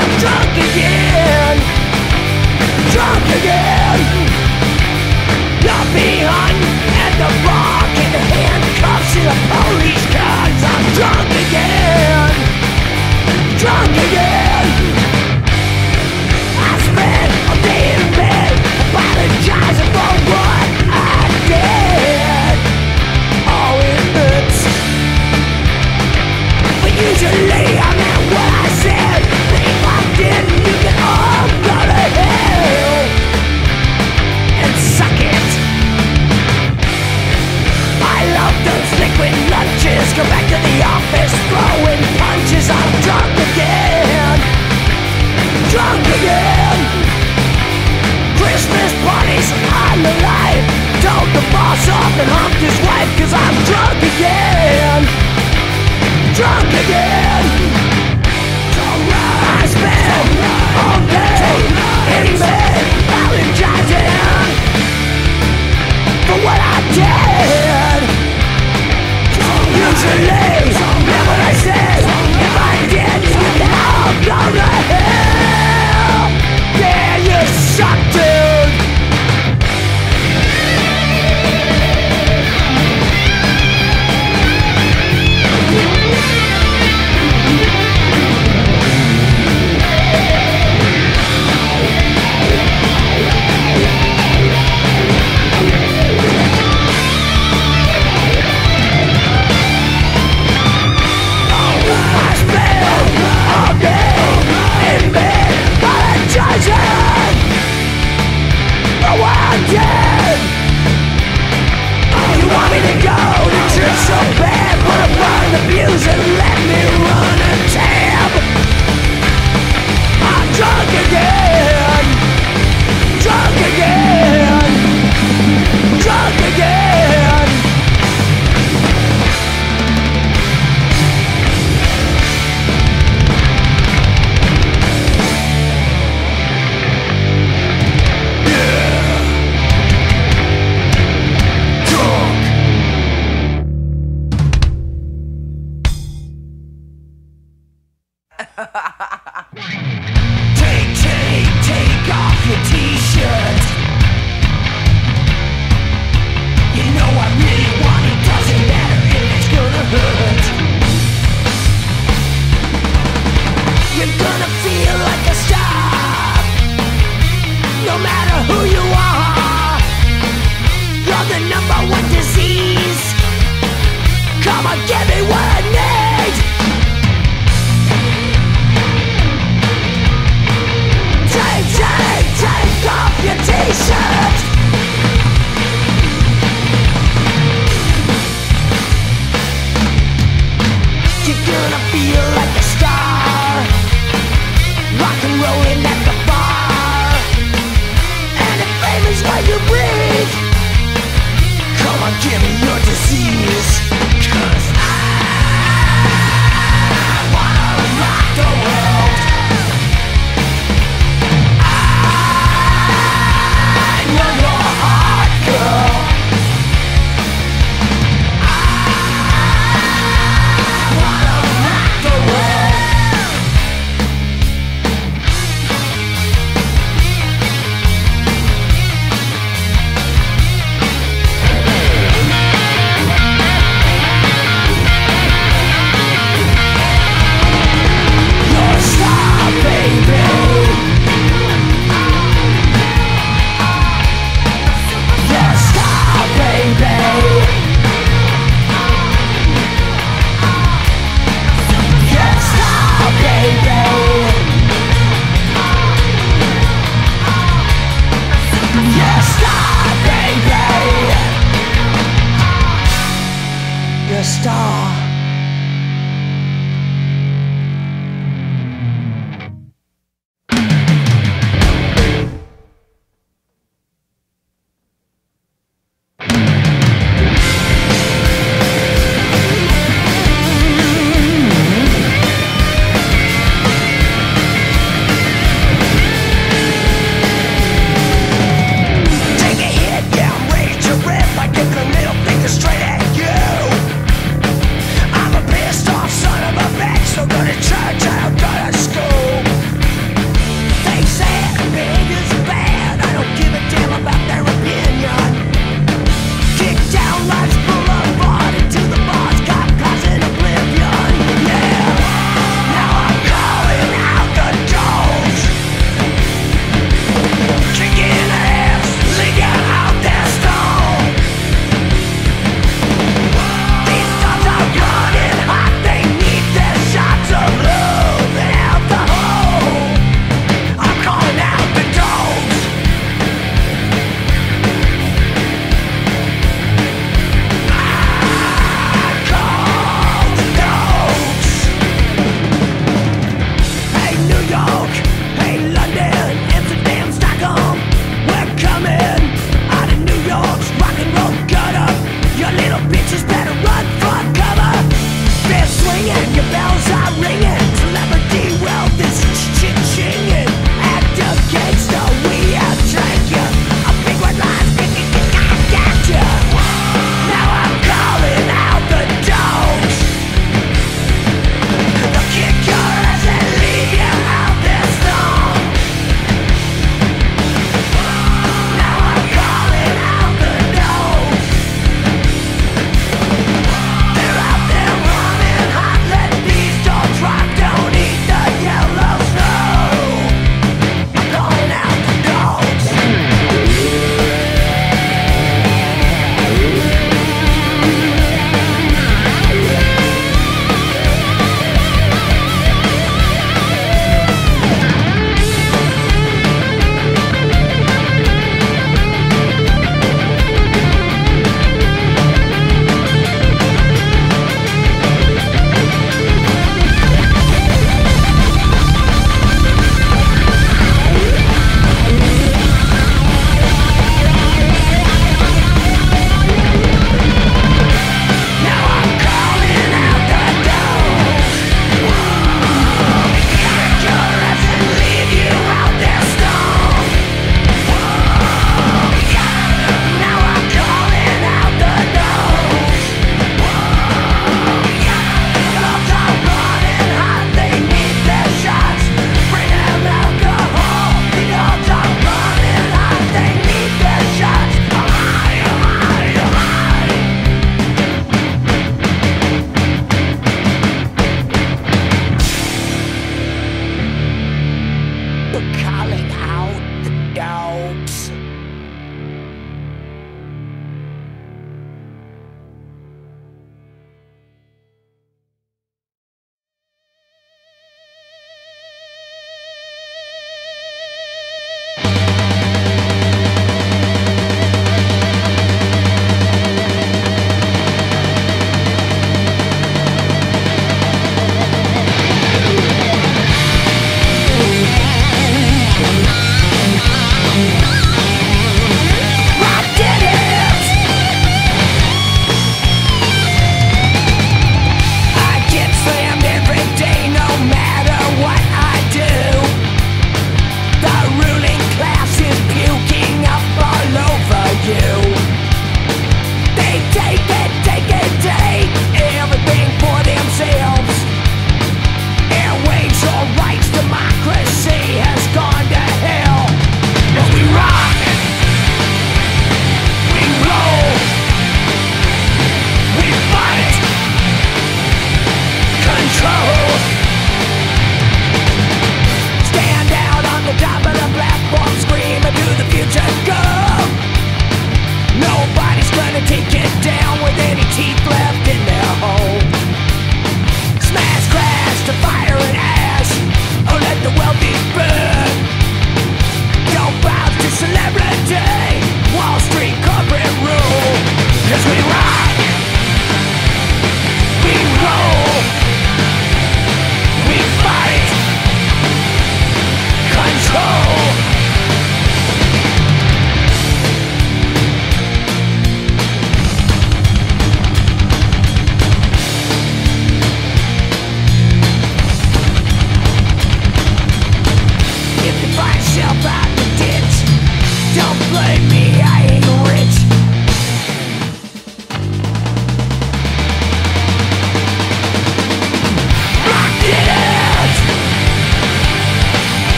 I'm drunk again. Drunk again. the office throwing punches I'm drunk again. Drunk again. Christmas parties, Told the boss off and humped his Cause I'm drunk again. Drunk again. Yeah!